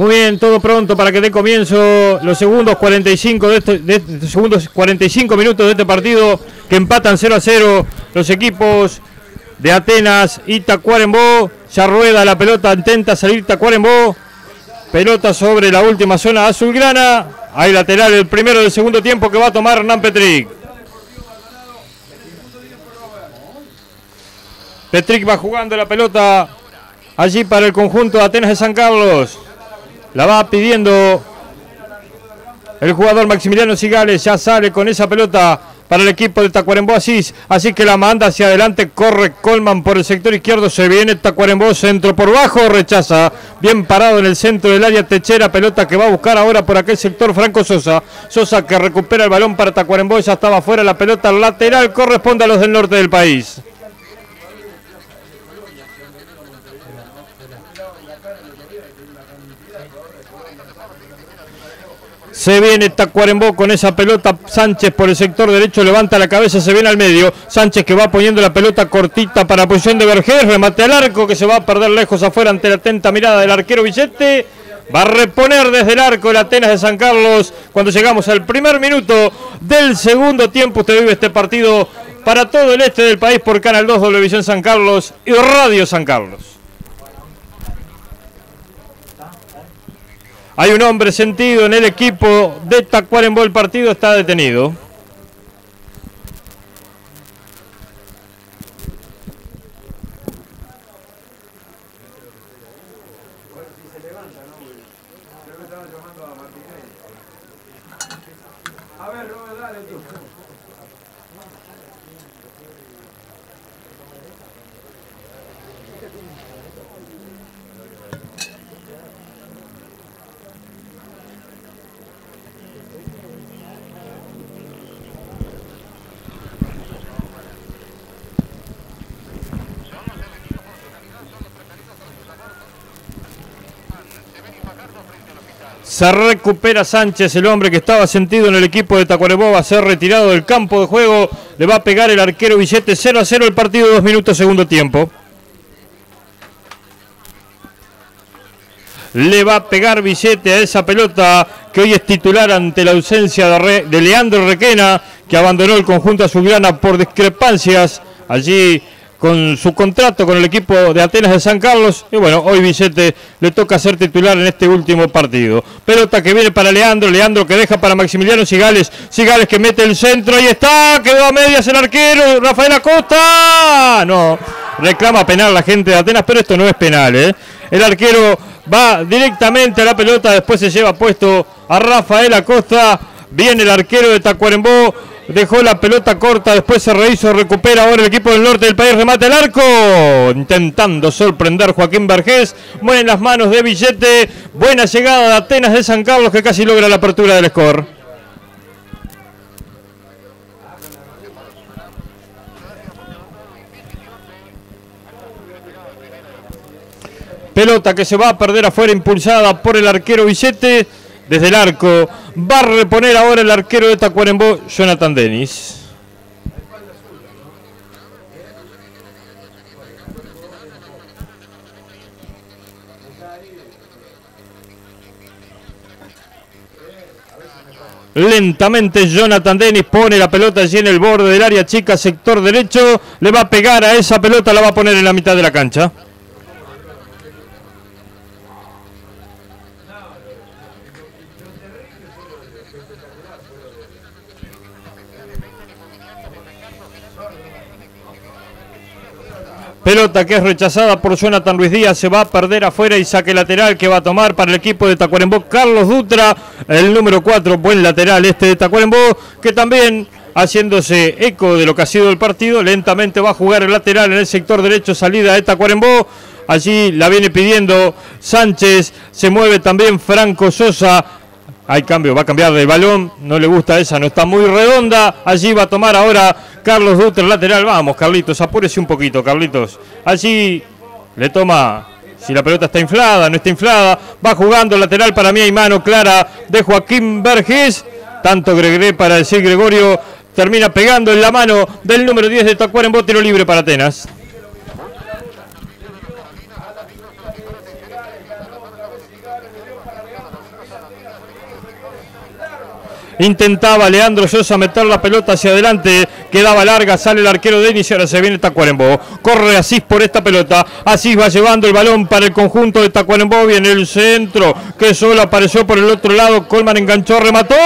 Muy bien, todo pronto para que dé comienzo los segundos 45 de este, de este- segundos 45 minutos de este partido que empatan 0 a 0 los equipos de Atenas y Tacuarembó. Ya rueda la pelota, intenta salir Tacuarembó. Pelota sobre la última zona azulgrana. Hay lateral el primero del segundo tiempo que va a tomar Hernán Petric. Petric va jugando la pelota allí para el conjunto de Atenas de San Carlos. La va pidiendo el jugador Maximiliano Sigales. Ya sale con esa pelota para el equipo de Tacuarembó Asís. Así que la manda hacia adelante. Corre Colman por el sector izquierdo. Se viene Tacuarembó. Centro por bajo. Rechaza. Bien parado en el centro del área Techera. Pelota que va a buscar ahora por aquel sector Franco Sosa. Sosa que recupera el balón para Tacuarembó. Ya estaba fuera la pelota lateral. Corresponde a los del norte del país. Se viene Tacuarembó con esa pelota. Sánchez por el sector derecho levanta la cabeza, se viene al medio. Sánchez que va poniendo la pelota cortita para posición de Vergés. Remate al arco que se va a perder lejos afuera ante la atenta mirada del arquero Villete. Va a reponer desde el arco el Atenas de San Carlos. Cuando llegamos al primer minuto del segundo tiempo, usted vive este partido para todo el este del país por Canal 2, Televisión San Carlos y Radio San Carlos. Hay un hombre sentido en el equipo de Tacuarembó. El partido está detenido. Se recupera Sánchez, el hombre que estaba sentido en el equipo de Tacuarembó, va a ser retirado del campo de juego. Le va a pegar el arquero Villete 0 a 0 el partido, dos minutos segundo tiempo. Le va a pegar Villete a esa pelota que hoy es titular ante la ausencia de, de Leandro Requena, que abandonó el conjunto azulgrana por discrepancias allí con su contrato con el equipo de Atenas de San Carlos. Y bueno, hoy Villete le toca ser titular en este último partido. Pelota que viene para Leandro, Leandro que deja para Maximiliano Sigales, Sigales que mete el centro, ahí está, quedó a medias el arquero, Rafael Acosta. No, reclama penal la gente de Atenas, pero esto no es penal, ¿eh? El arquero va directamente a la pelota, después se lleva puesto a Rafael Acosta. Viene el arquero de Tacuarembó, dejó la pelota corta, después se rehizo, recupera ahora el equipo del norte del país, remate el arco, intentando sorprender Joaquín Vergés, muere en las manos de Villete, buena llegada de Atenas de San Carlos que casi logra la apertura del score. Pelota que se va a perder afuera, impulsada por el arquero Villete. Desde el arco va a reponer ahora el arquero de Tacuarembó, Jonathan Denis. Lentamente Jonathan Dennis pone la pelota allí en el borde del área chica, sector derecho. Le va a pegar a esa pelota, la va a poner en la mitad de la cancha. Pelota que es rechazada por Jonathan Luis Díaz, se va a perder afuera y saque lateral que va a tomar para el equipo de Tacuarembó. Carlos Dutra, el número 4, buen lateral este de Tacuarembó, que también haciéndose eco de lo que ha sido el partido, lentamente va a jugar el lateral en el sector derecho, salida de Tacuarembó, allí la viene pidiendo Sánchez, se mueve también Franco Sosa, hay cambio, va a cambiar de balón, no le gusta esa, no está muy redonda. Allí va a tomar ahora Carlos Dutra, lateral. Vamos, Carlitos, apúrese un poquito, Carlitos. Allí le toma. Si la pelota está inflada, no está inflada. Va jugando lateral para mí. Hay mano clara de Joaquín Vergés. Tanto Gregre para decir Gregorio. Termina pegando en la mano del número 10 de Tacuarembó. Tiro libre para Atenas. Intentaba Leandro Sosa meter la pelota hacia adelante. Quedaba larga, sale el arquero Denis y ahora se viene Tacuarembó. Corre Asís por esta pelota. Asís va llevando el balón para el conjunto de Tacuarembó. Viene el centro que solo apareció por el otro lado. Colman enganchó, remató.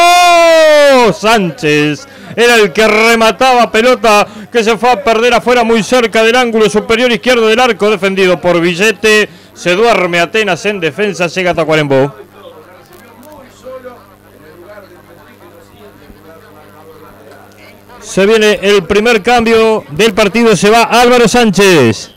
Sánchez era el que remataba pelota que se fue a perder afuera muy cerca del ángulo superior izquierdo del arco defendido por Villete. Se duerme Atenas en defensa, llega Tacuarembó. Se viene el primer cambio del partido, se va Álvaro Sánchez.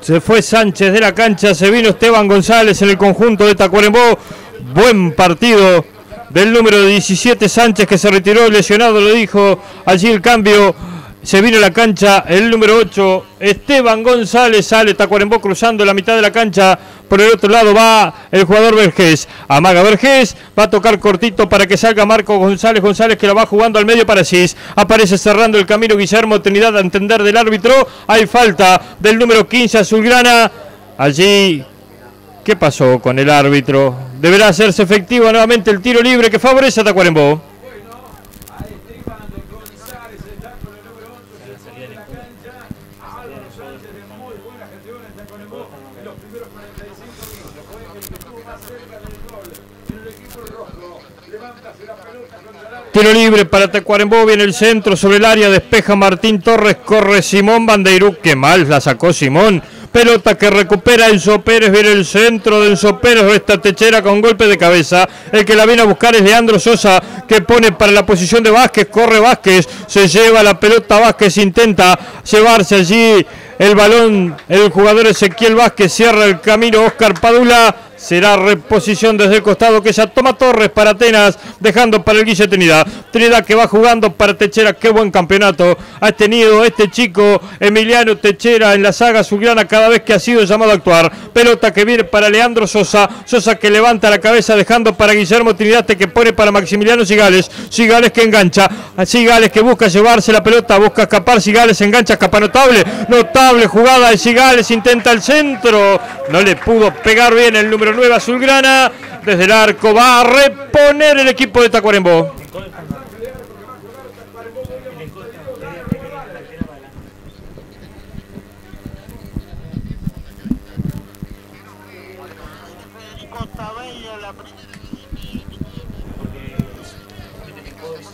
Se fue Sánchez de la cancha, se vino Esteban González en el conjunto de Tacuarembó. Buen partido del número 17 Sánchez que se retiró lesionado, lo dijo allí el cambio. Se vino a la cancha el número 8, Esteban González, sale Tacuarembó cruzando la mitad de la cancha por el otro lado va el jugador Vergés. Amaga Vergés. Va a tocar cortito para que salga Marco González. González que lo va jugando al medio para Cis. Aparece cerrando el camino Guillermo Trinidad a entender del árbitro. Hay falta del número 15 Azulgrana. Allí ¿Qué pasó con el árbitro? Deberá hacerse efectivo nuevamente el tiro libre que favorece a Tacuarembó. Tiro libre para Tacuarembó, viene el centro sobre el área, despeja Martín Torres, corre Simón Bandeirú, que mal la sacó Simón. Pelota que recupera Enzo Pérez, viene el centro de Enzo Pérez, esta techera con golpe de cabeza. El que la viene a buscar es Leandro Sosa, que pone para la posición de Vázquez, corre Vázquez, se lleva la pelota Vázquez, intenta llevarse allí el balón, el jugador Ezequiel Vázquez cierra el camino, Oscar Padula Será reposición desde el costado que ya toma Torres para Atenas, dejando para el Guille Trinidad. Trinidad que va jugando para Techera, qué buen campeonato ha tenido este chico Emiliano Techera en la saga Sugrana cada vez que ha sido llamado a actuar. Pelota que viene para Leandro Sosa, Sosa que levanta la cabeza dejando para Guillermo Trinidad que pone para Maximiliano Sigales, Sigales que engancha, Sigales que busca llevarse la pelota, busca escapar, Sigales engancha, escapa notable, notable jugada de Sigales, intenta el centro, no le pudo pegar bien el número nueva Azulgrana. Desde el arco va a reponer el equipo de Tacuarembó.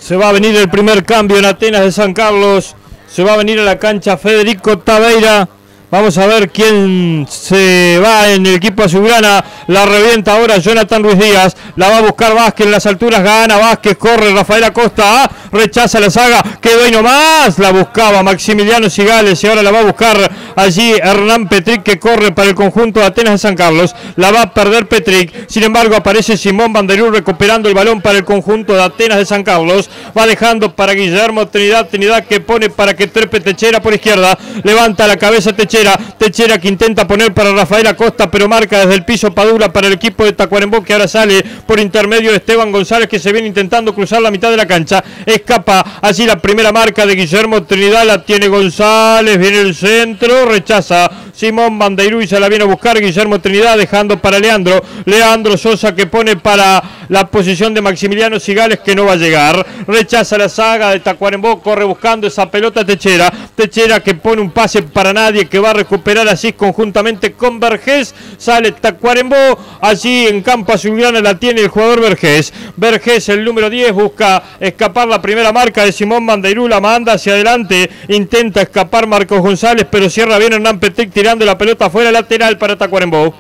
Se va a venir el primer cambio en Atenas de San Carlos. Se va a venir a la cancha Federico Tabeira. Vamos a ver quién se va en el equipo azulgrana. La revienta ahora Jonathan Ruiz Díaz. La va a buscar Vázquez en las alturas. Gana Vázquez. Corre Rafael Acosta. Ah, rechaza la saga. Quedó ahí nomás. La buscaba Maximiliano Sigales. Y ahora la va a buscar allí Hernán Petric que corre para el conjunto de Atenas de San Carlos. La va a perder Petric. Sin embargo aparece Simón Banderú recuperando el balón para el conjunto de Atenas de San Carlos. Va dejando para Guillermo Trinidad. Trinidad que pone para que trepe Techera por izquierda. Levanta la cabeza Techera Techera. que intenta poner para Rafael Acosta, pero marca desde el piso Padula para el equipo de Tacuarembó que ahora sale por intermedio de Esteban González que se viene intentando cruzar la mitad de la cancha. Escapa allí la primera marca de Guillermo Trinidad, la tiene González, viene el centro, rechaza Simón Bandeirú y se la viene a buscar Guillermo Trinidad dejando para Leandro. Leandro Sosa que pone para la posición de Maximiliano Sigales que no va a llegar. Rechaza la saga de Tacuarembó, corre buscando esa pelota Techera. Techera que pone un pase para nadie que va a recuperar así conjuntamente con Vergés. Sale Tacuarembó. Allí en campo azulgrana la tiene el jugador Vergés. Vergés, el número 10, busca escapar la primera marca de Simón Bandeirú. La manda hacia adelante. Intenta escapar Marcos González, pero cierra bien Hernán Petit la pelota fuera lateral para Tacuarembó.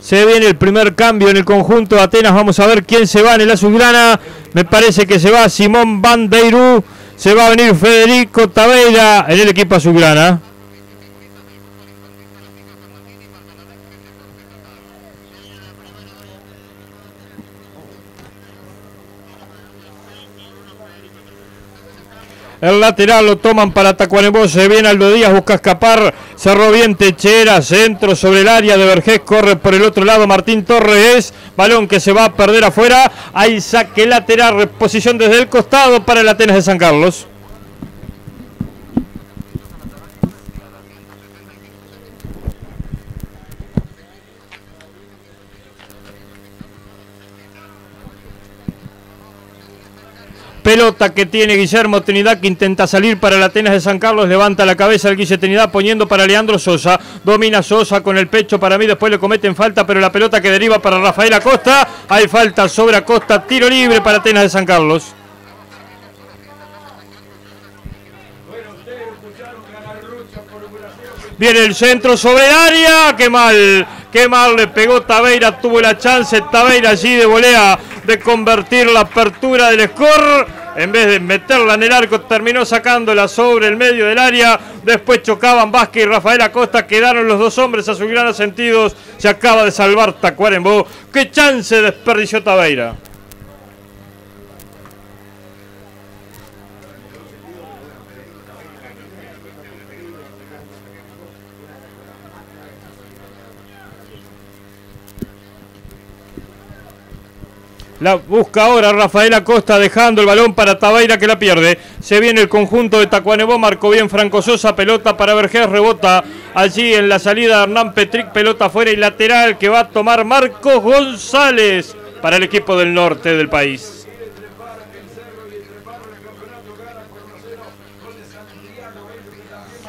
Se viene el primer cambio en el conjunto de Atenas. Vamos a ver quién se va en el azulgrana. Me parece que se va Simón Bandeirú. Se va a venir Federico Tabeira en el equipo azulgrana. El lateral lo toman para Tacuarembó. Se viene Aldo Díaz, busca escapar. Cerró bien Techera. Centro sobre el área de Vergés. Corre por el otro lado Martín Torres. Balón que se va a perder afuera. Hay saque lateral. Reposición desde el costado para el Atenas de San Carlos. Pelota que tiene Guillermo Trinidad que intenta salir para el Atenas de San Carlos. Levanta la cabeza el Guille Trinidad poniendo para Leandro Sosa. Domina Sosa con el pecho para mí. Después le cometen falta, pero la pelota que deriva para Rafael Acosta. Hay falta sobre Acosta. Tiro libre para Atenas de San Carlos. Viene el centro sobre el área. Qué mal. Qué mal le pegó Taveira. Tuvo la chance Taveira allí de volea de convertir la apertura del score. En vez de meterla en el arco, terminó sacándola sobre el medio del área. Después chocaban Vázquez y Rafael Acosta. Quedaron los dos hombres a sus grandes sentidos. Se acaba de salvar Tacuarembó. ¡Qué chance desperdició Taveira! La busca ahora Rafael Acosta dejando el balón para Tabaira que la pierde. Se viene el conjunto de Tacuanebó, marcó bien Franco Sosa, pelota para Vergés, rebota allí en la salida Hernán Petric, pelota fuera y lateral que va a tomar Marcos González para el equipo del norte del país.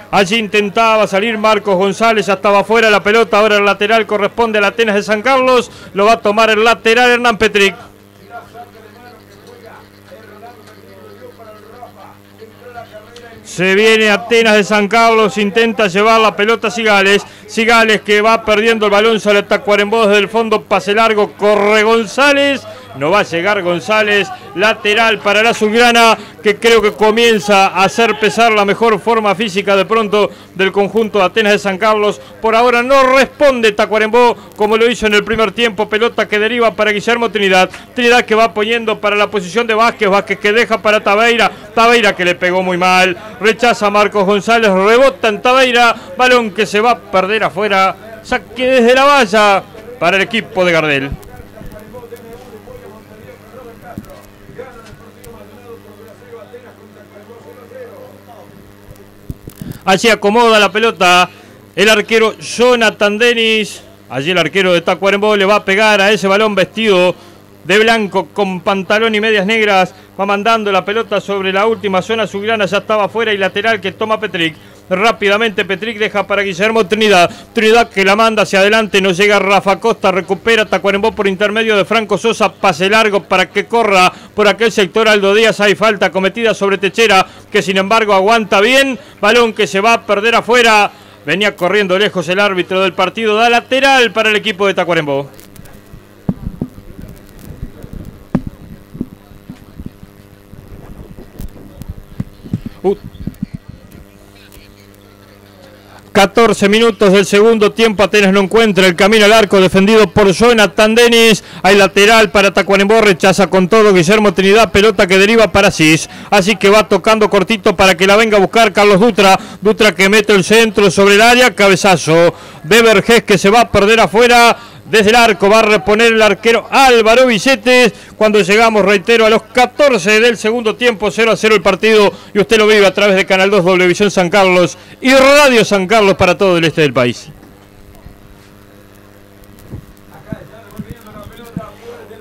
Allí intentaba salir Marcos González, ya estaba fuera la pelota, ahora el lateral corresponde al Atenas de San Carlos, lo va a tomar el lateral Hernán Petric. Se viene Atenas de San Carlos, intenta llevar la pelota a Cigales. Cigales que va perdiendo el balón sobre Tacuarembó desde el fondo, pase largo, corre González. No va a llegar González, lateral para la Azulgrana, que creo que comienza a hacer pesar la mejor forma física de pronto del conjunto de Atenas de San Carlos. Por ahora no responde Tacuarembó como lo hizo en el primer tiempo. Pelota que deriva para Guillermo Trinidad. Trinidad que va poniendo para la posición de Vázquez. Vázquez que deja para Tabeira. Tabeira que le pegó muy mal. Rechaza Marcos González. Rebota en Tabeira. Balón que se va a perder afuera. Saque desde la valla para el equipo de Gardel. Allí acomoda la pelota el arquero Jonathan Denis. Allí el arquero de Tacuarembó le va a pegar a ese balón vestido de blanco con pantalón y medias negras. Va mandando la pelota sobre la última zona. Su grana ya estaba fuera y lateral que toma Petric. Rápidamente Petric deja para Guillermo Trinidad. Trinidad que la manda hacia adelante. No llega Rafa Costa. Recupera Tacuarembó por intermedio de Franco Sosa. Pase largo para que corra por aquel sector Aldo Díaz. Hay falta cometida sobre Techera que sin embargo aguanta bien. Balón que se va a perder afuera. Venía corriendo lejos el árbitro del partido. Da lateral para el equipo de Tacuarembó. 14 minutos del segundo tiempo, Atenas no encuentra el camino al arco defendido por Jonathan Denis. Hay lateral para Tacuarembó, rechaza con todo Guillermo Trinidad, pelota que deriva para Cis. Así que va tocando cortito para que la venga a buscar Carlos Dutra. Dutra que mete el centro sobre el área, cabezazo de Vergés que se va a perder afuera. Desde el arco va a reponer el arquero Álvaro Villetes. Cuando llegamos, reitero, a los 14 del segundo tiempo, 0 a 0 el partido. Y usted lo vive a través de Canal 2, Visión San Carlos y Radio San Carlos para todo el este del país.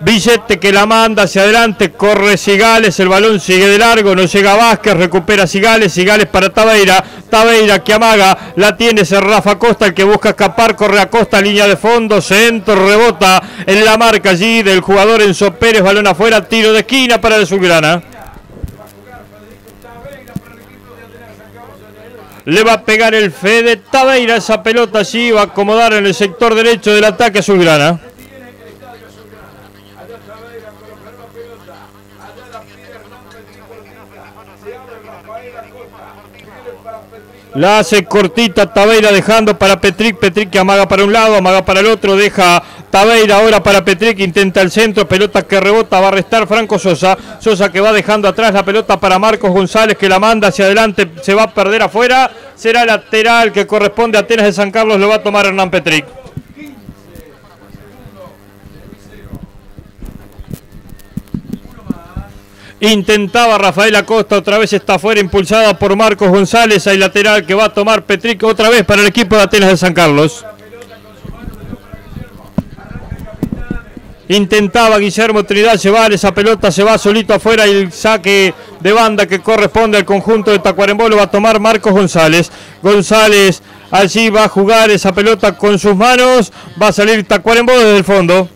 Billete que la manda hacia adelante, corre Sigales, el balón sigue de largo, no llega Vázquez, recupera Sigales, Sigales para Tabeira, Tabeira que amaga, la tiene ese Rafa Costa, el que busca escapar, corre a Costa, línea de fondo, centro, rebota en la marca allí del jugador Enzo Pérez, balón afuera, tiro de esquina para el Zulgrana. Le va a pegar el Fede Tabeira esa pelota allí, va a acomodar en el sector derecho del ataque Zulgrana. La hace cortita Tabeira dejando para Petric. Petric que amaga para un lado, amaga para el otro. Deja Tabeira ahora para Petric, intenta el centro, pelota que rebota, va a restar Franco Sosa. Sosa que va dejando atrás la pelota para Marcos González que la manda hacia adelante, se va a perder afuera. Será lateral que corresponde a Atenas de San Carlos, lo va a tomar Hernán Petric. Intentaba Rafael Acosta, otra vez está fuera, impulsada por Marcos González. Hay lateral que va a tomar Petric otra vez para el equipo de Atenas de San Carlos. Intentaba Guillermo Trinidad llevar esa pelota, se va solito afuera y el saque de banda que corresponde al conjunto de Tacuarembó lo va a tomar Marcos González. González allí va a jugar esa pelota con sus manos, va a salir Tacuarembó desde el fondo.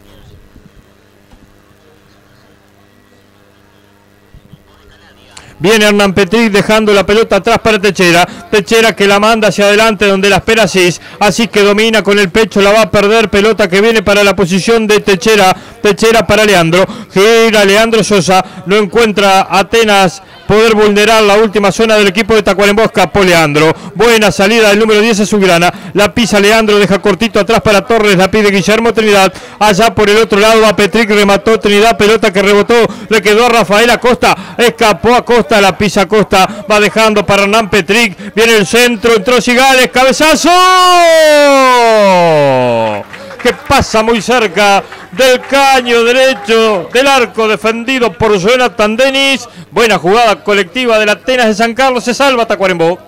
Viene Hernán Petric dejando la pelota atrás para Techera. Techera que la manda hacia adelante donde la espera Asís. Así que domina con el pecho, la va a perder. Pelota que viene para la posición de Techera. Techera para Leandro. Gira Leandro Sosa. No encuentra Atenas poder vulnerar la última zona del equipo de Tacuarembó, escapó Leandro. Buena salida del número 10 a Subgrana. La pisa Leandro, deja cortito atrás para Torres, la pide Guillermo Trinidad. Allá por el otro lado va Petric, remató Trinidad, pelota que rebotó, le quedó a Rafael Acosta, escapó Acosta, la pisa Acosta, va dejando para Hernán Petric, viene el centro, entró Cigales, cabezazo que pasa muy cerca del caño derecho del arco defendido por Jonathan Denis. Buena jugada colectiva de la Atenas de San Carlos. Se salva Tacuarembó.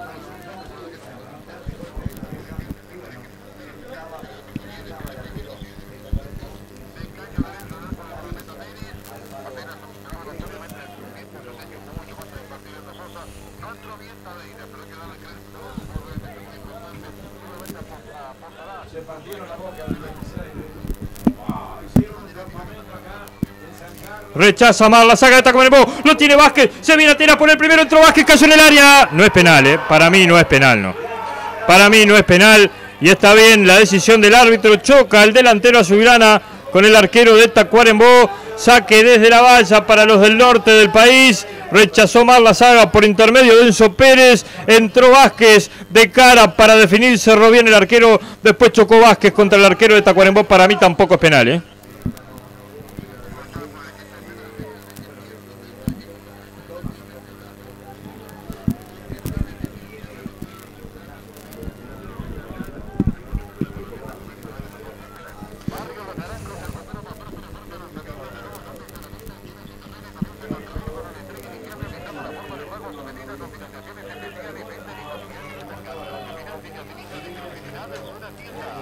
Rechaza mal la saga de Tacuarembó. Lo tiene Vázquez. Se viene a tirar por el primero. Entró Vázquez. Cayó en el área. No es penal, ¿eh? Para mí no es penal, no. Para mí no es penal. Y está bien la decisión del árbitro. Choca el delantero azulgrana con el arquero de Tacuarembó. Saque desde la valla para los del norte del país. Rechazó mal la saga por intermedio de Enzo Pérez. Entró Vázquez de cara para definir. Cerró bien el arquero. Después chocó Vázquez contra el arquero de Tacuarembó. Para mí tampoco es penal, ¿eh?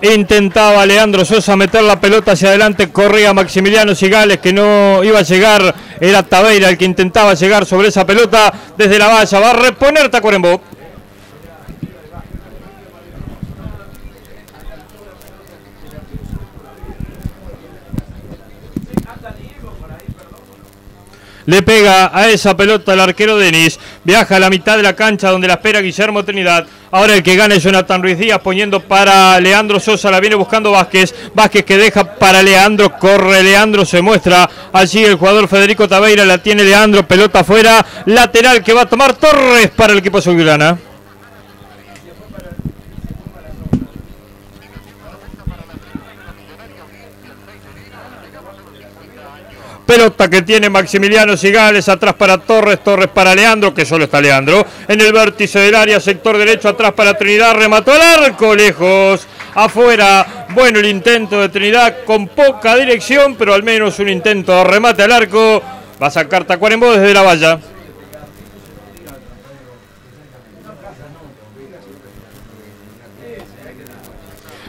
Intentaba Leandro Sosa meter la pelota hacia adelante, corría Maximiliano Sigales que no iba a llegar, era Tabeira el que intentaba llegar sobre esa pelota desde la valla, va a reponer Tacuarembó. Le pega a esa pelota el arquero Denis. Viaja a la mitad de la cancha donde la espera Guillermo Trinidad. Ahora el que gana es Jonathan Ruiz Díaz poniendo para Leandro Sosa. La viene buscando Vázquez. Vázquez que deja para Leandro. Corre Leandro. Se muestra allí el jugador Federico Tabeira. La tiene Leandro. Pelota afuera. Lateral que va a tomar Torres para el equipo azulgrana. Pelota que tiene Maximiliano Sigales, atrás para Torres, Torres para Leandro, que solo está Leandro. En el vértice del área, sector derecho, atrás para Trinidad, remató el arco, lejos, afuera. Bueno, el intento de Trinidad con poca dirección, pero al menos un intento de remate al arco. Va a sacar Tacuarembó desde la valla.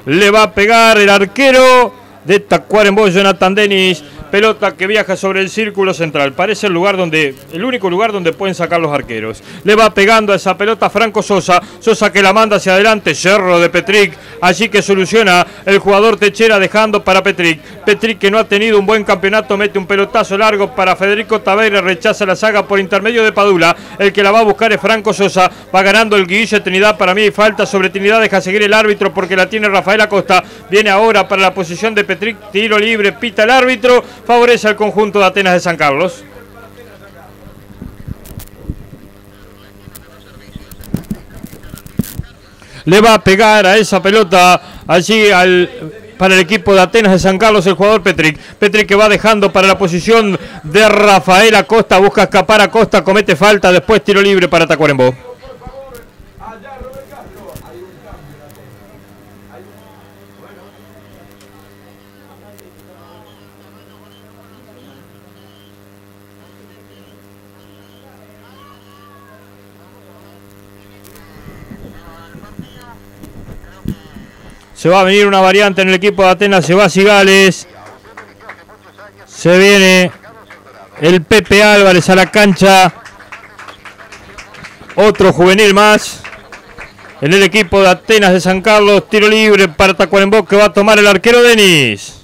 Le va a pegar el arquero de Tacuarembó, Jonathan Denis. Pelota que viaja sobre el círculo central. Parece el lugar donde, el único lugar donde pueden sacar los arqueros. Le va pegando a esa pelota Franco Sosa. Sosa que la manda hacia adelante. Cerro de Petric. Allí que soluciona el jugador Techera dejando para Petric. Petric que no ha tenido un buen campeonato. Mete un pelotazo largo para Federico Taveira. Rechaza la saga por intermedio de Padula. El que la va a buscar es Franco Sosa. Va ganando el Guille Trinidad. Para mí falta sobre Trinidad. Deja seguir el árbitro porque la tiene Rafael Acosta. Viene ahora para la posición de Petric. Tiro libre. Pita el árbitro favorece al conjunto de Atenas de San Carlos. Le va a pegar a esa pelota allí al para el equipo de Atenas de San Carlos el jugador Petric. Petric que va dejando para la posición de Rafael Acosta, busca escapar a Acosta, comete falta, después tiro libre para Tacuarembó. Se va a venir una variante en el equipo de Atenas, se va Cigales. Se viene el Pepe Álvarez a la cancha. Otro juvenil más. En el equipo de Atenas de San Carlos, tiro libre para Tacuarembó que va a tomar el arquero Denis.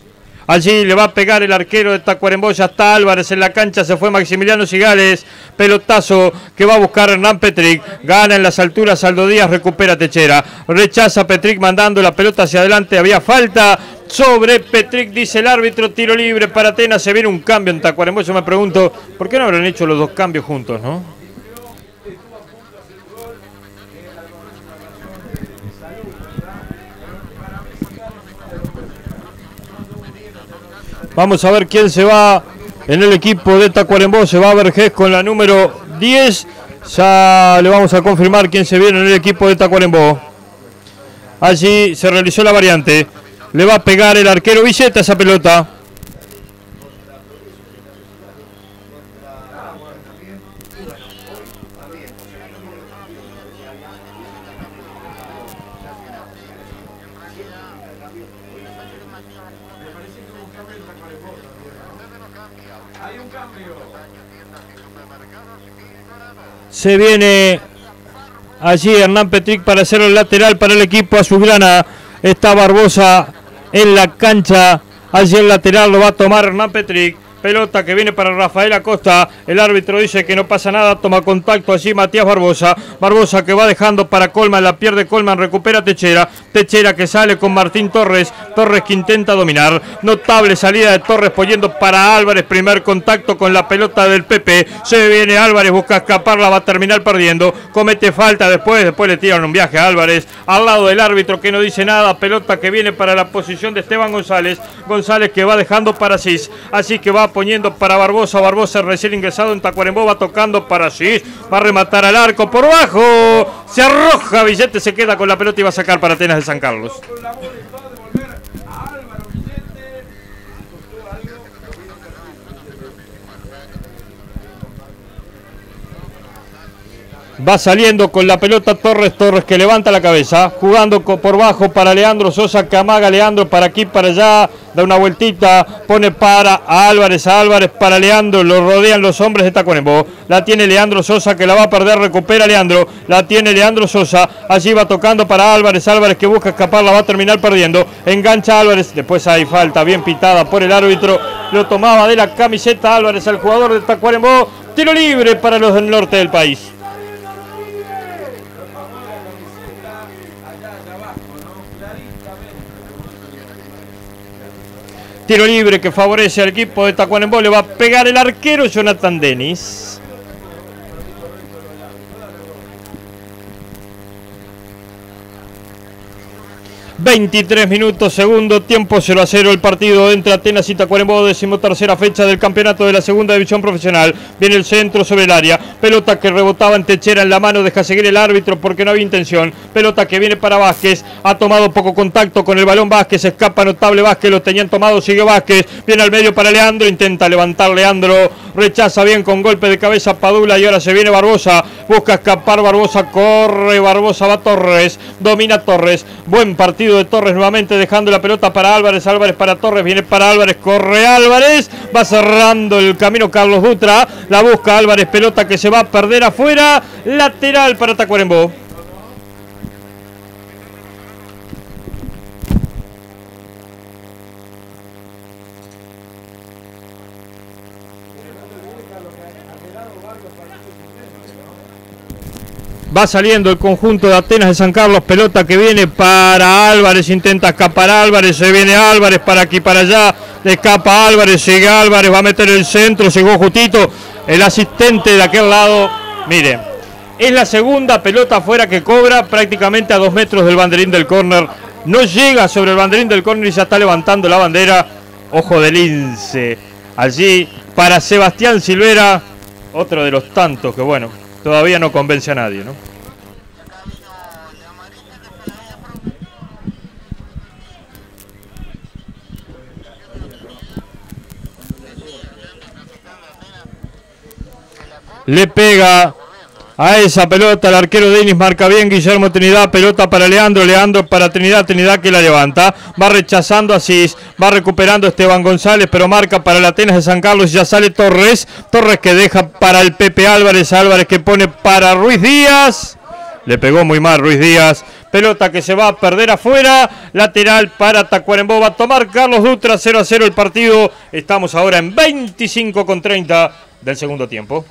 Allí le va a pegar el arquero de Tacuarembó. Ya está Álvarez en la cancha. Se fue Maximiliano Sigales. Pelotazo que va a buscar Hernán Petric. Gana en las alturas. Aldo Díaz recupera Techera. Rechaza Petric mandando la pelota hacia adelante. Había falta sobre Petric, dice el árbitro. Tiro libre para Atenas. Se viene un cambio en Tacuarembó. Yo me pregunto, ¿por qué no habrán hecho los dos cambios juntos, no? Vamos a ver quién se va en el equipo de Tacuarembó. Se va a Vergés con la número 10. Ya le vamos a confirmar quién se viene en el equipo de Tacuarembó. Allí se realizó la variante. Le va a pegar el arquero Villeta esa pelota. Se viene allí Hernán Petric para hacer el lateral para el equipo azulgrana. Está Barbosa en la cancha. Allí el lateral lo va a tomar Hernán Petric. Pelota que viene para Rafael Acosta. El árbitro dice que no pasa nada. Toma contacto allí Matías Barbosa. Barbosa que va dejando para Colman. La pierde Colman. Recupera Techera. Techera que sale con Martín Torres. Torres que intenta dominar. Notable salida de Torres poniendo para Álvarez. Primer contacto con la pelota del Pepe. Se viene Álvarez. Busca escaparla. Va a terminar perdiendo. Comete falta después. Después le tiran un viaje a Álvarez. Al lado del árbitro que no dice nada. Pelota que viene para la posición de Esteban González. González que va dejando para Cis. Así que va poniendo para Barbosa. Barbosa recién ingresado en Tacuarembó. Va tocando para Cis. Va a rematar al arco por bajo. Se arroja. Villete se queda con la pelota y va a sacar para Atenas de San Carlos. Va saliendo con la pelota Torres, Torres que levanta la cabeza, jugando por bajo para Leandro Sosa, que amaga Leandro para aquí, para allá, da una vueltita, pone para Álvarez, Álvarez para Leandro, lo rodean los hombres de Tacuarembó, la tiene Leandro Sosa que la va a perder, recupera Leandro, la tiene Leandro Sosa, allí va tocando para Álvarez, Álvarez que busca escapar, la va a terminar perdiendo, engancha Álvarez, después hay falta bien pitada por el árbitro, lo tomaba de la camiseta Álvarez al jugador de Tacuarembó, tiro libre para los del norte del país. Tiro libre que favorece al equipo de Tacuarembó. Le va a pegar el arquero Jonathan Denis. 23 minutos, segundo tiempo, 0 a 0 el partido. Entre Atenas y Tacuarembó, decimotercera fecha del campeonato de la segunda división profesional. Viene el centro sobre el área, pelota que rebotaba en Techera en la mano, deja seguir el árbitro porque no había intención. Pelota que viene para Vázquez, ha tomado poco contacto con el balón. Vázquez, escapa notable Vázquez, lo tenían tomado, sigue Vázquez, viene al medio para Leandro, intenta levantar Leandro, rechaza bien con golpe de cabeza Padula y ahora se viene Barbosa, busca escapar Barbosa, corre Barbosa, va Torres, domina Torres, buen partido de Torres nuevamente dejando la pelota para Álvarez, Álvarez para Torres, viene para Álvarez, corre Álvarez, va cerrando el camino Carlos Dutra, la busca Álvarez, pelota que se va a perder afuera, lateral para Tacuarembó. Va saliendo el conjunto de Atenas de San Carlos. Pelota que viene para Álvarez. Intenta escapar Álvarez. Se viene Álvarez para aquí, para allá. Escapa Álvarez. Sigue Álvarez. Va a meter el centro. Llegó justito. El asistente de aquel lado. Mire. Es la segunda pelota afuera que cobra prácticamente a dos metros del banderín del córner No llega sobre el banderín del córner y ya está levantando la bandera. Ojo del lince. Allí para Sebastián Silvera. Otro de los tantos que bueno, todavía no convence a nadie, ¿no? Le pega a esa pelota el arquero Denis marca bien Guillermo Trinidad, pelota para Leandro, Leandro para Trinidad, Trinidad que la levanta, va rechazando a Cis, va recuperando Esteban González, pero marca para el Atenas de San Carlos, ya sale Torres, Torres que deja para el Pepe Álvarez, Álvarez que pone para Ruiz Díaz, le pegó muy mal Ruiz Díaz, pelota que se va a perder afuera, lateral para Tacuarembó, va a tomar Carlos Dutra, 0 a 0 el partido, estamos ahora en 25 con 30 del segundo tiempo.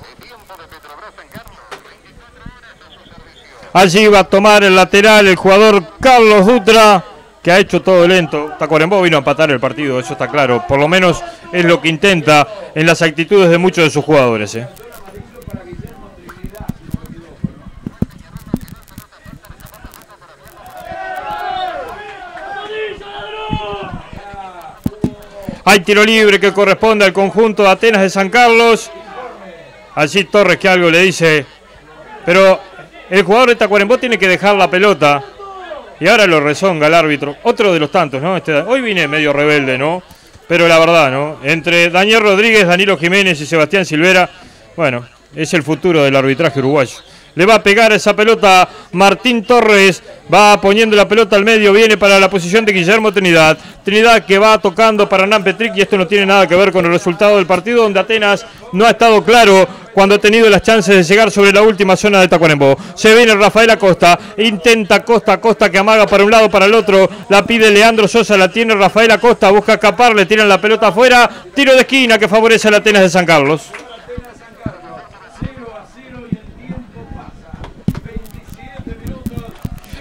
Allí va a tomar el lateral el jugador Carlos Dutra, que ha hecho todo lento. Tacuarembó vino a empatar el partido, eso está claro. Por lo menos es lo que intenta en las actitudes de muchos de sus jugadores. ¿eh? Hay tiro libre que corresponde al conjunto de Atenas de San Carlos. Allí Torres que algo le dice, pero el jugador de Tacuarembó tiene que dejar la pelota. Y ahora lo rezonga el árbitro. Otro de los tantos, ¿no? Este, hoy vine medio rebelde, ¿no? Pero la verdad, ¿no? Entre Daniel Rodríguez, Danilo Jiménez y Sebastián Silvera, bueno, es el futuro del arbitraje uruguayo. Le va a pegar esa pelota Martín Torres. Va poniendo la pelota al medio. Viene para la posición de Guillermo Trinidad. Trinidad que va tocando para Nan Petric. Y esto no tiene nada que ver con el resultado del partido. Donde Atenas no ha estado claro cuando ha tenido las chances de llegar sobre la última zona de Tacuarembó. Se viene Rafael Acosta. Intenta Costa Acosta que amaga para un lado, para el otro. La pide Leandro Sosa. La tiene Rafael Acosta. Busca escapar. Le tiran la pelota afuera. Tiro de esquina que favorece a la Atenas de San Carlos.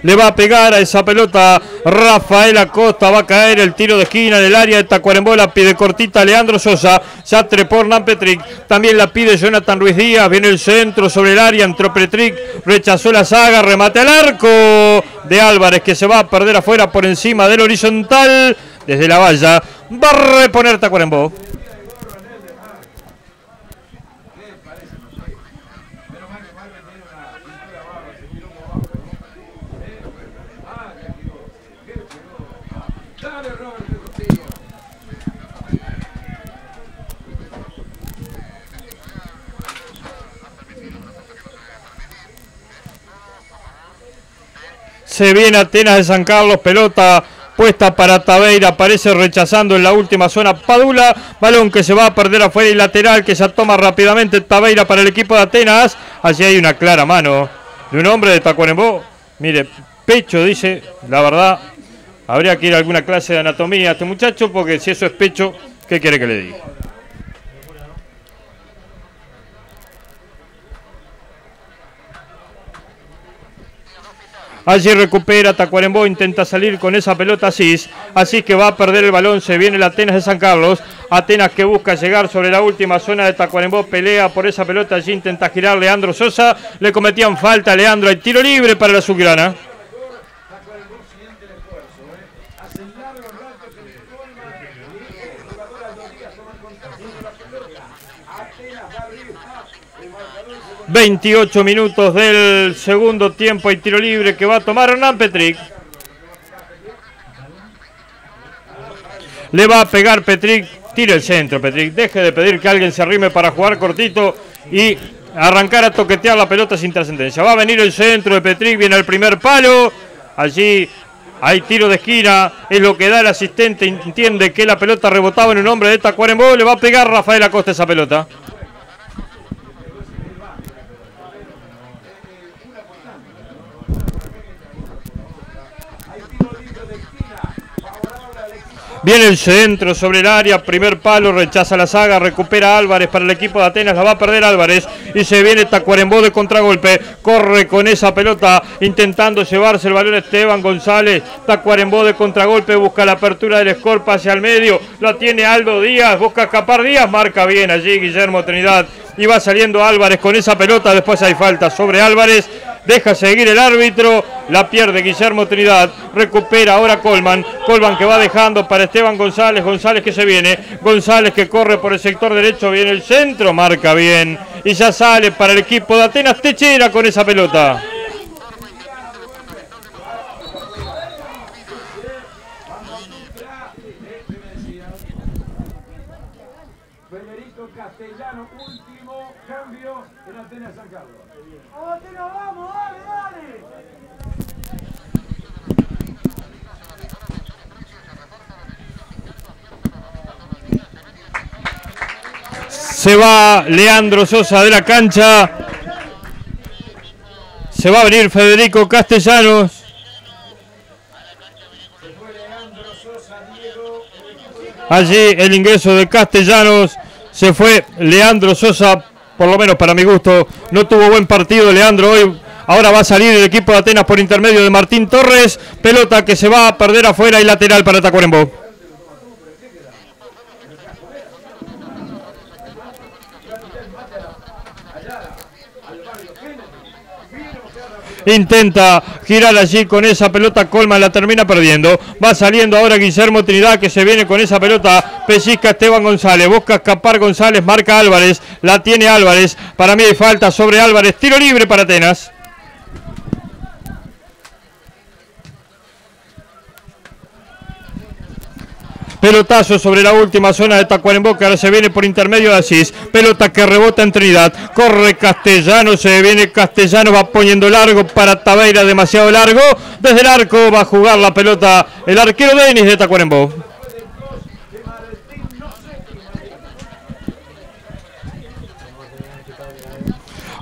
Le va a pegar a esa pelota. Rafael Acosta, va a caer el tiro de esquina del área de Tacuarembó, la pide cortita Leandro Sosa, ya trepó Hernán Petric, también la pide Jonathan Ruiz Díaz, viene el centro sobre el área, entró Petric, rechazó la saga, remate al arco de Álvarez que se va a perder afuera por encima del horizontal, desde la valla, va a reponer Tacuarembó. Se viene Atenas de San Carlos, pelota puesta para Tabeira, aparece rechazando en la última zona Padula, balón que se va a perder afuera y lateral que se toma rápidamente Tabeira para el equipo de Atenas, allí hay una clara mano de un hombre de Tacuarembó, mire, pecho dice, la verdad, habría que ir a alguna clase de anatomía a este muchacho porque si eso es pecho, ¿qué quiere que le diga? Allí recupera Tacuarembó, intenta salir con esa pelota Asís. Así que va a perder el balón. Se viene el Atenas de San Carlos. Atenas que busca llegar sobre la última zona de Tacuarembó. Pelea por esa pelota. Allí intenta girar Leandro Sosa. Le cometían falta Leandro. Hay tiro libre para la Subgrana. 28 minutos del segundo tiempo y tiro libre que va a tomar Hernán Petric. Le va a pegar Petric, tira el centro Petric, deje de pedir que alguien se arrime para jugar cortito y arrancar a toquetear la pelota sin trascendencia. Va a venir el centro de Petric, viene el primer palo, allí hay tiro de esquina, es lo que da el asistente, entiende que la pelota rebotaba en un hombre de Tacuarembó, le va a pegar Rafael Acosta esa pelota. Viene el centro sobre el área, primer palo, rechaza la saga, recupera Álvarez para el equipo de Atenas, la va a perder Álvarez y se viene Tacuarembó de contragolpe, corre con esa pelota intentando llevarse el balón Esteban González, Tacuarembó de contragolpe, busca la apertura del Escorpa hacia el medio, la tiene Aldo Díaz, busca escapar Díaz, marca bien allí Guillermo Trinidad y va saliendo Álvarez con esa pelota, después hay falta sobre Álvarez, deja seguir el árbitro, la pierde Guillermo Trinidad, recupera ahora Colman, Colman que va dejando para Esteban González, González que se viene, González que corre por el sector derecho, viene el centro, marca bien y ya sale para el equipo de Atenas Techera con esa pelota. Se va Leandro Sosa de la cancha. Se va a venir Federico Castellanos. Allí el ingreso de Castellanos. Se fue Leandro Sosa, por lo menos para mi gusto. No tuvo buen partido Leandro hoy. Ahora va a salir el equipo de Atenas por intermedio de Martín Torres. Pelota que se va a perder afuera y lateral para Tacuarembó. Intenta girar allí con esa pelota. Colman la termina perdiendo. Va saliendo ahora Guillermo Trinidad que se viene con esa pelota. Pesisca Esteban González. Busca escapar González. Marca Álvarez. La tiene Álvarez. Para mí hay falta sobre Álvarez. Tiro libre para Atenas. Pelotazo sobre la última zona de Tacuarembó que ahora se viene por intermedio de Asís. Pelota que rebota en Trinidad. Corre Castellano, se viene Castellano, va poniendo largo para Tabeira, demasiado largo. Desde el arco va a jugar la pelota el arquero Denis de Tacuarembó.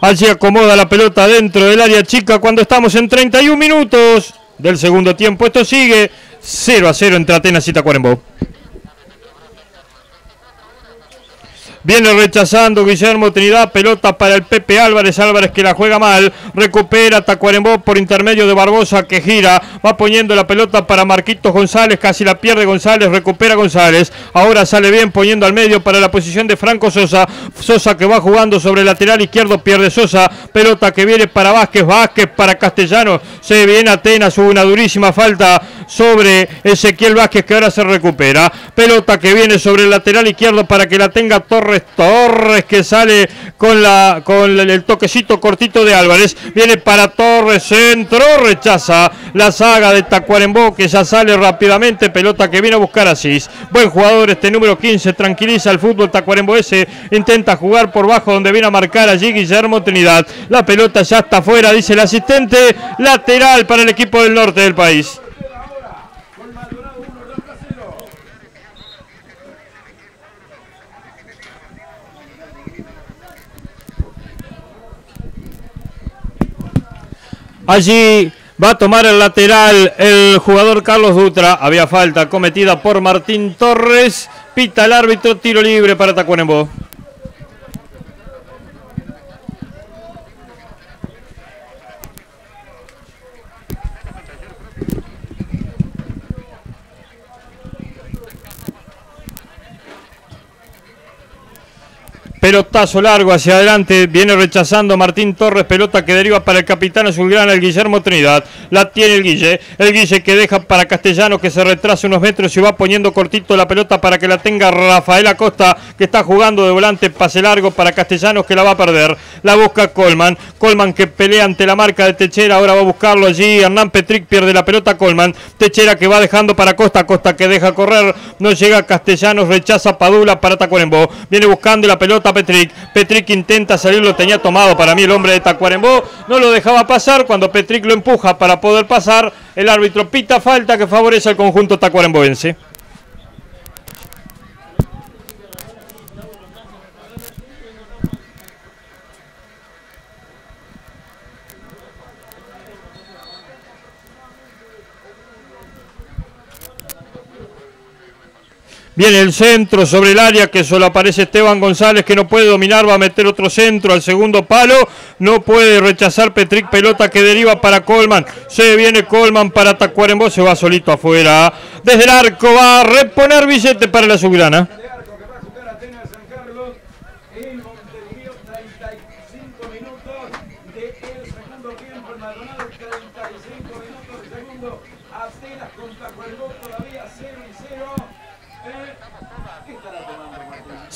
Allí acomoda la pelota dentro del área chica cuando estamos en 31 minutos del segundo tiempo. Esto sigue 0 a 0 entre Atenas y Tacuarembó. Viene rechazando Guillermo Trinidad. Pelota para el Pepe Álvarez. Álvarez que la juega mal. Recupera Tacuarembó por intermedio de Barbosa que gira. Va poniendo la pelota para Marquitos González. Casi la pierde González. Recupera González. Ahora sale bien poniendo al medio para la posición de Franco Sosa. Sosa que va jugando sobre el lateral izquierdo. Pierde Sosa. Pelota que viene para Vázquez. Vázquez para Castellano. Se viene Atenas. Hubo una durísima falta sobre Ezequiel Vázquez que ahora se recupera. Pelota que viene sobre el lateral izquierdo para que la tenga Torres Torres. que sale con, la, con el toquecito cortito de Álvarez. Viene para Torres, centro, rechaza la saga de Tacuarembó que ya sale rápidamente. Pelota que viene a buscar Asís. Buen jugador este número 15, tranquiliza el fútbol Tacuarembó ese. Intenta jugar por bajo donde viene a marcar allí Guillermo Trinidad. La pelota ya está fuera, dice el asistente. Lateral para el equipo del norte del país. Allí va a tomar el lateral el jugador Carlos Dutra. Había falta cometida por Martín Torres. Pita el árbitro, tiro libre para Tacuarembó. Pelotazo largo hacia adelante. Viene rechazando Martín Torres. Pelota que deriva para el capitán azulgrana, el Guillermo Trinidad. La tiene el Guille. El Guille que deja para Castellano que se retrasa unos metros y va poniendo cortito la pelota para que la tenga Rafael Acosta que está jugando de volante. Pase largo para Castellanos que la va a perder. La busca Colman. Colman que pelea ante la marca de Techera. Ahora va a buscarlo allí. Hernán Petric pierde la pelota. Colman. Techera que va dejando para Costa. Costa que deja correr. No llega Castellanos. Rechaza Padula para Tacuarembó. Viene buscando la pelota Petric. Intenta salir, lo tenía tomado para mí el hombre de Tacuarembó. No lo dejaba pasar. Cuando Petric lo empuja para poder pasar, el árbitro pita falta que favorece al conjunto tacuaremboense. Viene el centro sobre el área que solo aparece Esteban González que no puede dominar, va a meter otro centro al segundo palo. No puede rechazar Petric, pelota que deriva para Colman. Se viene Colman para Tacuarembó, se va solito afuera. Desde el arco va a reponer billete para la subgrana.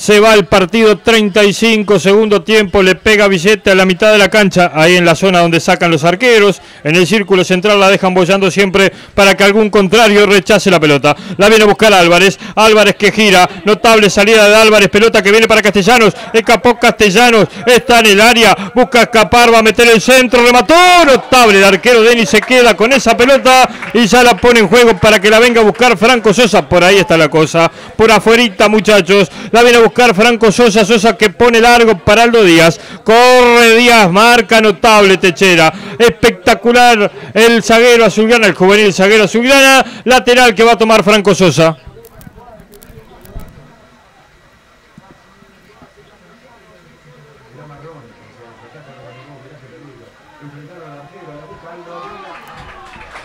Se va el partido 35, segundo tiempo, le pega billete a la mitad de la cancha, ahí en la zona donde sacan los arqueros. En el círculo central la dejan bollando siempre para que algún contrario rechace la pelota. La viene a buscar Álvarez, Álvarez que gira, notable salida de Álvarez, pelota que viene para Castellanos, escapó Castellanos, está en el área, busca escapar, va a meter el centro, remató, notable, el arquero Denis se queda con esa pelota y ya la pone en juego para que la venga a buscar Franco Sosa. Por ahí está la cosa, por afuerita muchachos, la viene a buscar Franco Sosa, Sosa que pone largo para Aldo Díaz. Corre Díaz, marca notable Techera. Espectacular el zaguero azulgrana, el juvenil zaguero azulgrana. Lateral que va a tomar Franco Sosa.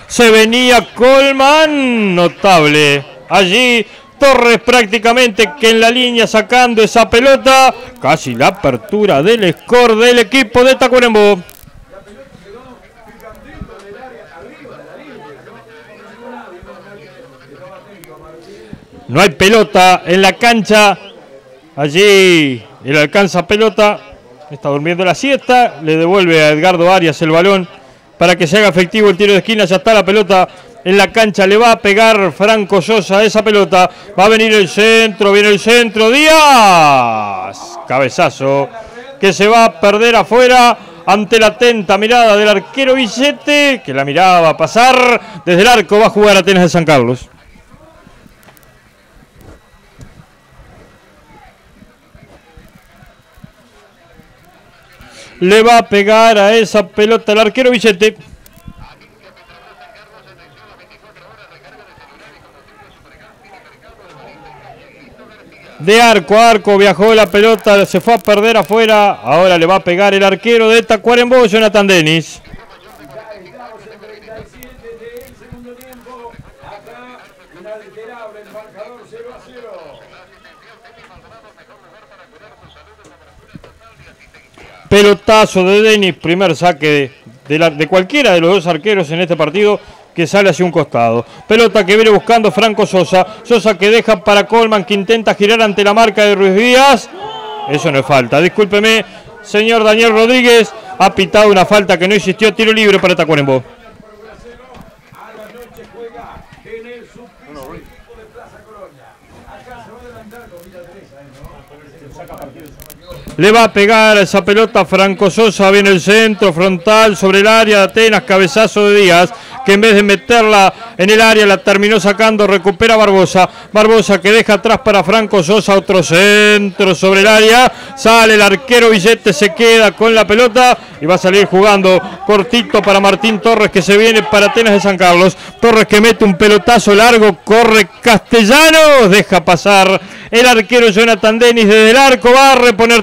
Se venía Colman, notable. Allí Torres prácticamente que en la línea sacando esa pelota. Casi la apertura del score del equipo de Tacuarembó. No hay pelota en la cancha. Allí el alcanza pelota. Está durmiendo la siesta. Le devuelve a Edgardo Arias el balón para que se haga efectivo el tiro de esquina. Ya está la pelota en la cancha. Le va a pegar Franco Sosa esa pelota. Va a venir el centro, viene el centro. Díaz. Cabezazo que se va a perder afuera ante la atenta mirada del arquero Villete, que la miraba pasar desde el arco. Va a jugar Atenas de San Carlos. Le va a pegar a esa pelota el arquero Villete. De arco a arco, viajó la pelota, se fue a perder afuera, ahora le va a pegar el arquero de Tacuarembó, Jonathan Denis. Pelotazo de Denis, primer saque de, de cualquiera de los dos arqueros en este partido que sale hacia un costado. Pelota que viene buscando Franco Sosa. Sosa que deja para Colman que intenta girar ante la marca de Ruiz Díaz. Eso no es falta. Discúlpeme, señor Daniel Rodríguez. Ha pitado una falta que no existió. Tiro libre para Tacuarembó. Le va a pegar esa pelota Franco Sosa, viene el centro, frontal, sobre el área de Atenas, cabezazo de Díaz, que en vez de meterla en el área la terminó sacando, recupera Barbosa. Barbosa que deja atrás para Franco Sosa, otro centro sobre el área, sale el arquero Villete, se queda con la pelota y va a salir jugando cortito para Martín Torres que se viene para Atenas de San Carlos. Torres que mete un pelotazo largo, corre Castellanos, deja pasar el arquero Jonathan Denis desde el arco, va a reponer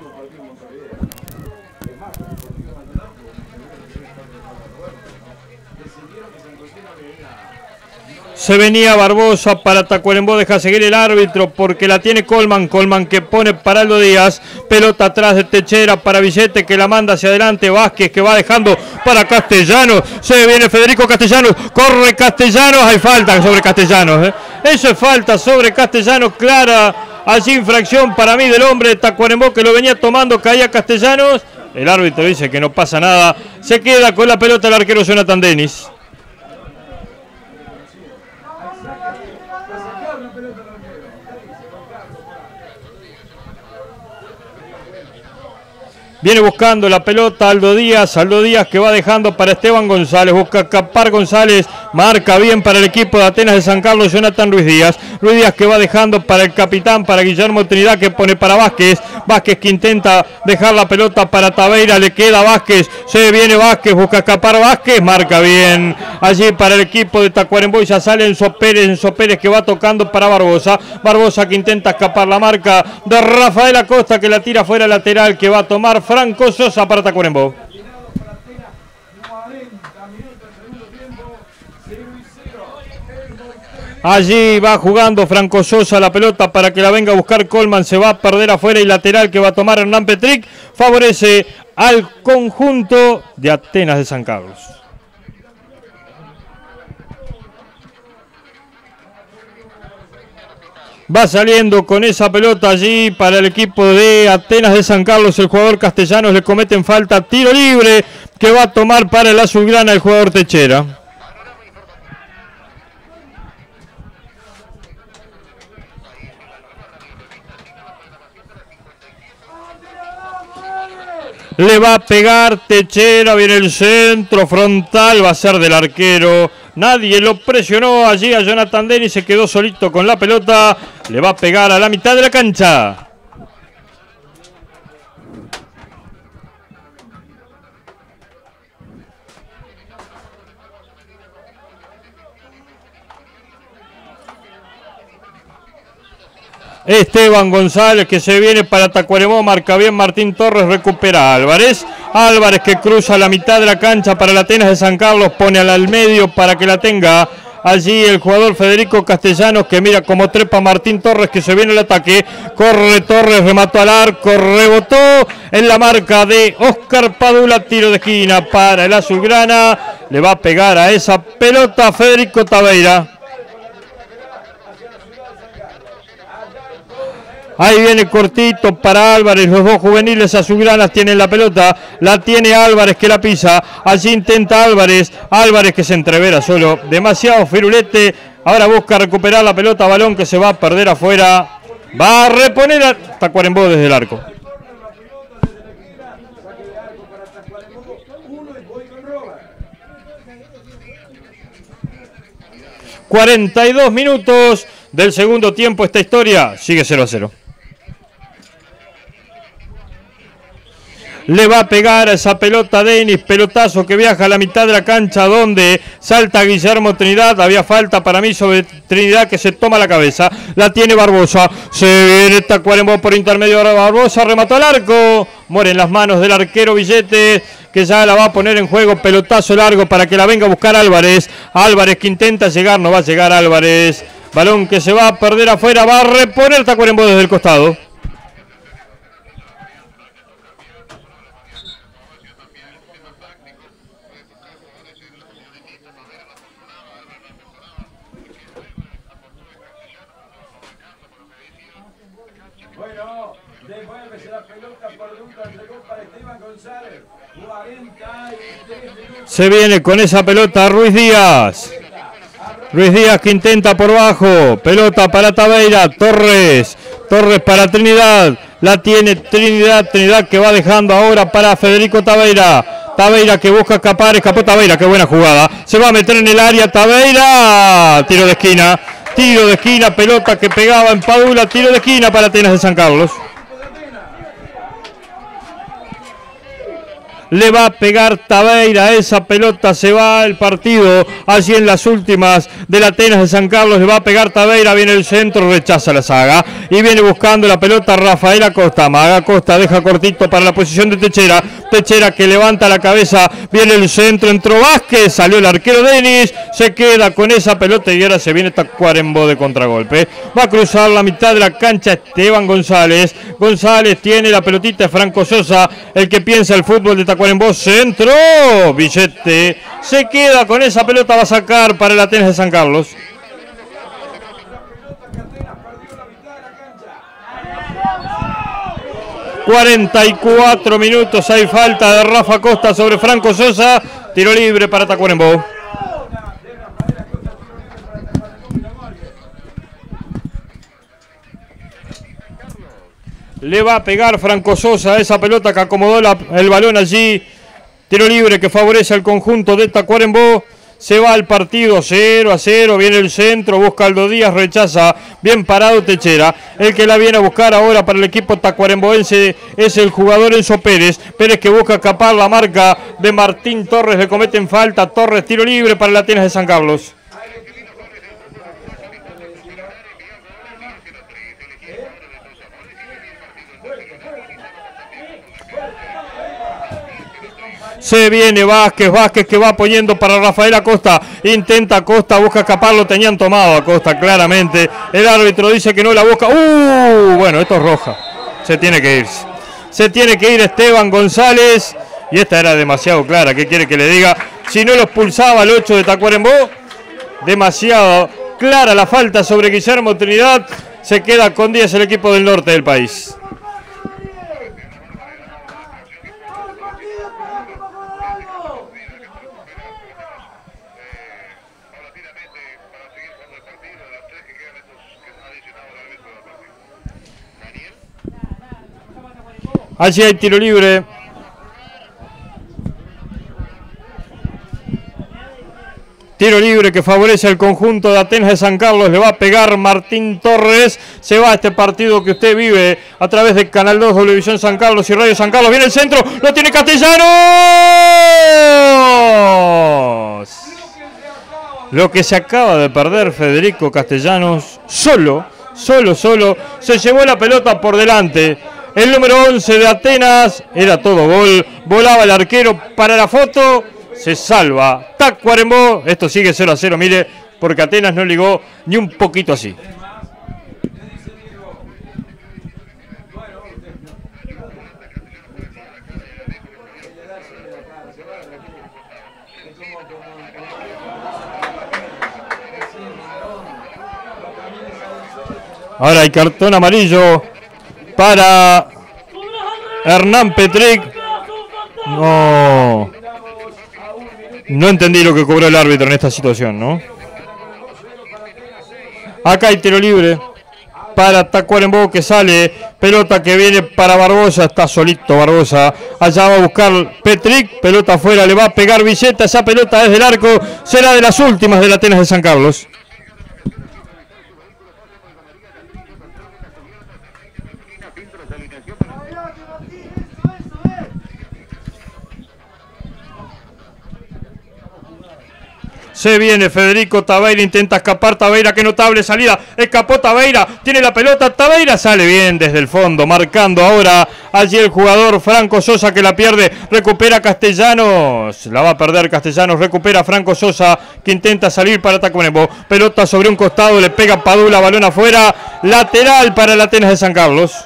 Se venía Barbosa para Tacuarembó, deja seguir el árbitro porque la tiene Colman. Colman que pone para Aldo Díaz. Pelota atrás de Techera para Villete que la manda hacia adelante. Vázquez que va dejando para Castellanos. Se viene Federico Castellanos. Corre Castellanos. Hay falta sobre Castellanos. ¿eh? Eso es falta sobre Castellanos. Clara. Allí infracción para mí del hombre de Tacuarembó que lo venía tomando. Caía Castellanos. El árbitro dice que no pasa nada. Se queda con la pelota el arquero Jonathan Denis. Viene buscando la pelota Aldo Díaz, Aldo Díaz que va dejando para Esteban González, busca escapar González, Marca bien para el equipo de Atenas de San Carlos, Jonathan Ruiz Díaz. Ruiz Díaz que va dejando para el capitán, para Guillermo Trinidad que pone para Vázquez. Vázquez que intenta dejar la pelota para Tabeira, le queda Vázquez. Se viene Vázquez, busca escapar Vázquez, marca bien. Allí para el equipo de Tacuarembó ya sale Enzo Pérez, Enzo Pérez que va tocando para Barbosa. Barbosa que intenta escapar la marca de Rafael Acosta que la tira fuera lateral que va a tomar Franco Sosa para Tacuarembó. Allí va jugando Franco Sosa la pelota para que la venga a buscar Colman. Se va a perder afuera y lateral que va a tomar Hernán Petric. Favorece al conjunto de Atenas de San Carlos. Va saliendo con esa pelota allí para el equipo de Atenas de San Carlos. El jugador castellano le cometen falta. Tiro libre que va a tomar para el azulgrana el jugador Techera. Le va a pegar Techera, viene el centro frontal, va a ser del arquero. Nadie lo presionó allí a Jonathan Dennis, se quedó solito con la pelota. Le va a pegar a la mitad de la cancha. Esteban González que se viene para Tacuarembó, marca bien Martín Torres, recupera Álvarez. Álvarez que cruza la mitad de la cancha para la Atenas de San Carlos, pone al medio para que la tenga allí el jugador Federico Castellanos que mira como trepa Martín Torres que se viene el ataque, corre Torres, remató al arco, rebotó en la marca de Oscar Padula, tiro de esquina para el azulgrana, le va a pegar a esa pelota Federico Tabeira. Ahí viene cortito para Álvarez. Los dos juveniles azulgranas tienen la pelota. La tiene Álvarez que la pisa. Allí intenta Álvarez. Álvarez que se entrevera solo. Demasiado firulete. Ahora busca recuperar la pelota. Balón que se va a perder afuera. Va a reponer a Tacuarembó desde el arco. ...42 minutos del segundo tiempo esta historia... ...sigue 0 a 0. Le va a pegar a esa pelota Denis, pelotazo que viaja a la mitad de la cancha donde salta Guillermo Trinidad, había falta para mí sobre Trinidad que se toma la cabeza, la tiene Barbosa, se viene Tacuarembó por intermedio. De Barbosa, remató al arco, muere en las manos del arquero Billete que ya la va a poner en juego, pelotazo largo para que la venga a buscar Álvarez, Álvarez que intenta llegar, no va a llegar Álvarez, balón que se va a perder afuera, va a reponer Tacuarembó desde el costado. Se viene con esa pelota Ruiz Díaz. Ruiz Díaz que intenta por bajo. Pelota para Tabeira. Torres. Torres para Trinidad. La tiene Trinidad. Trinidad que va dejando ahora para Federico Tabeira. Tabeira que busca escapar. Escapó Tabeira. Qué buena jugada. Se va a meter en el área Tabeira. Tiro de esquina. Tiro de esquina. Pelota que pegaba en Padula. Tiro de esquina para Atenas de San Carlos. Le va a pegar Tabeira, esa pelota se va al partido, allí en las últimas de la Atenas de San Carlos, le va a pegar Tabeira, viene el centro, rechaza la saga y viene buscando la pelota Rafael Acosta, Maga Acosta deja cortito para la posición de Techera, Techera que levanta la cabeza, viene el centro, entró Vázquez, salió el arquero Denis, se queda con esa pelota y ahora se viene Tacuarembó de contragolpe, va a cruzar la mitad de la cancha Esteban González, González tiene la pelotita Franco Sosa, el que piensa el fútbol de Tacuarembó voz centro. Billete se queda con esa pelota, va a sacar para el Atenas de San Carlos. ...44 minutos... ...hay falta de Rafa Costa sobre Franco Sosa... ...tiro libre para Tacuarembó. Le va a pegar Franco Sosa esa pelota que acomodó el balón allí. Tiro libre que favorece al conjunto de Tacuarembó. Se va al partido 0 a 0. Viene el centro. Busca Aldo Díaz. Rechaza. Bien parado Techera. El que la viene a buscar ahora para el equipo tacuaremboense es el jugador Enzo Pérez. Pérez que busca escapar la marca de Martín Torres. Le cometen falta. Torres tiro libre para la Atenas de San Carlos. Se viene Vázquez, Vázquez que va poniendo para Rafael Acosta. Intenta Acosta, busca escaparlo. Tenían tomado Acosta claramente. El árbitro dice que no la busca. ¡Uh! Bueno, esto es roja. Se tiene que irse. Se tiene que ir Esteban González. Y esta era demasiado clara. ¿Qué quiere que le diga? Si no lo expulsaba el 8 de Tacuarembó. Demasiado clara la falta sobre Guillermo Trinidad. Se queda con 10 el equipo del norte del país. Allí hay tiro libre. Tiro libre que favorece al conjunto de Atenas de San Carlos. Le va a pegar Martín Torres. Se va a este partido que usted vive a través de Canal 2, Televisión San Carlos y Radio San Carlos. Viene el centro. Lo tiene Castellanos. Lo que se acaba de perder Federico Castellanos. Solo, solo, solo. Se llevó la pelota por delante. El número 11 de Atenas, era todo gol, volaba el arquero para la foto, se salva. Tacuarembó, esto sigue 0 a 0, mire, porque Atenas no ligó ni un poquito así. Ahora hay cartón amarillo para Hernán Petric. No. No entendí lo que cobró el árbitro en esta situación, ¿no? Acá hay tiro libre para Tacuarembó que sale. Pelota que viene para Barbosa. Está solito Barbosa. Allá va a buscar Petric. Pelota afuera. Le va a pegar Villeta. Esa pelota desde el arco. Será de las últimas de la Atenas de San Carlos. Se viene Federico Tabeira, intenta escapar Tabeira, qué notable salida. Escapó Tabeira, tiene la pelota. Tabeira sale bien desde el fondo, marcando ahora allí el jugador Franco Sosa que la pierde. Recupera Castellanos, la va a perder Castellanos. Recupera Franco Sosa que intenta salir para Tacuarembó. Pelota sobre un costado, le pega Padula, balón afuera. Lateral para el Atenas de San Carlos.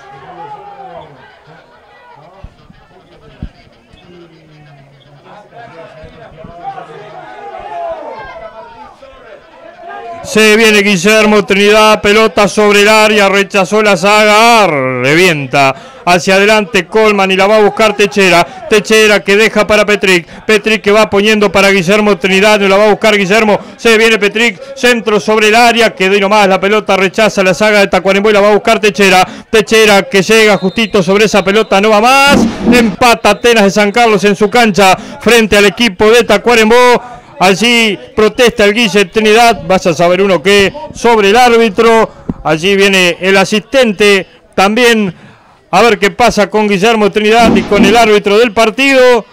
Se viene Guillermo Trinidad, pelota sobre el área, rechazó la saga, revienta hacia adelante Colman y la va a buscar Techera. Techera que deja para Petric. Petric que va poniendo para Guillermo Trinidad, y la va a buscar Guillermo. Se viene Petric, centro sobre el área, quedó y nomás la pelota, rechaza la saga de Tacuarembó y la va a buscar Techera. Techera que llega justito sobre esa pelota, no va más. Empata Atenas de San Carlos en su cancha frente al equipo de Tacuarembó. Allí protesta el Guille Trinidad, vas a saber uno que sobre el árbitro. Allí viene el asistente también a ver qué pasa con Guillermo Trinidad y con el árbitro del partido.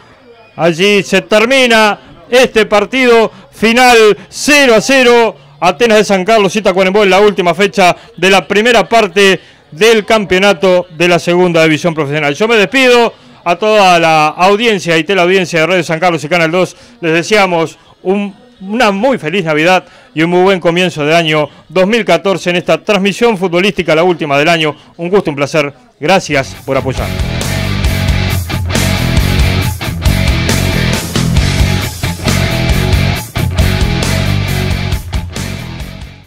Allí se termina este partido final 0 a 0. Atenas de San Carlos y Tacuarembó en la última fecha de la primera parte del campeonato de la segunda división profesional. Yo me despido a toda la audiencia y teleaudiencia de Radio San Carlos y Canal 2. Les deseamos una muy feliz Navidad y un muy buen comienzo de año 2014 en esta transmisión futbolística, la última del año. Un gusto, un placer. Gracias por apoyar.